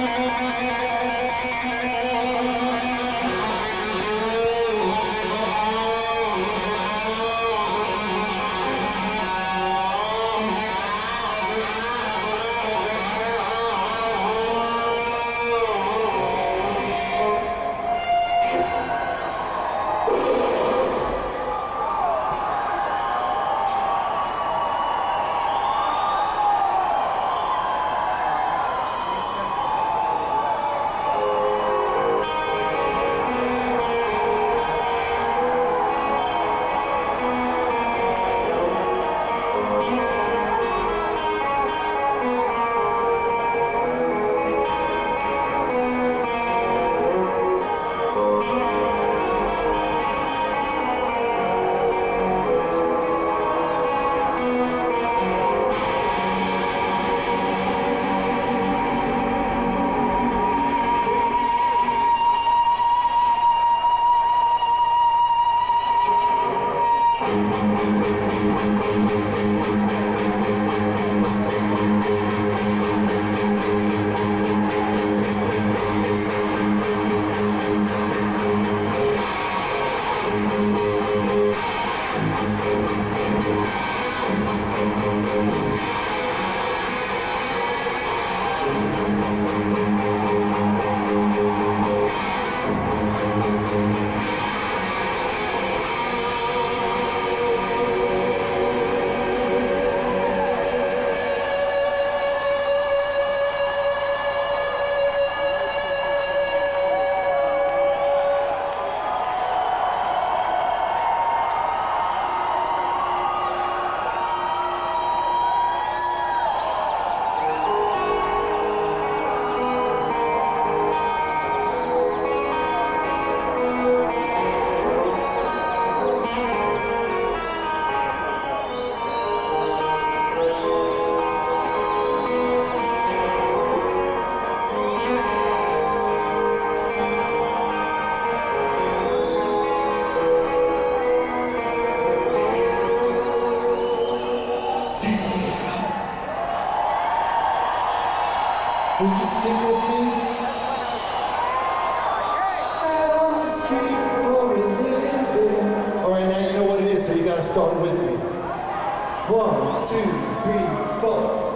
Amen. Right, now you know what it is, so you gotta start with me. One, two, three, four.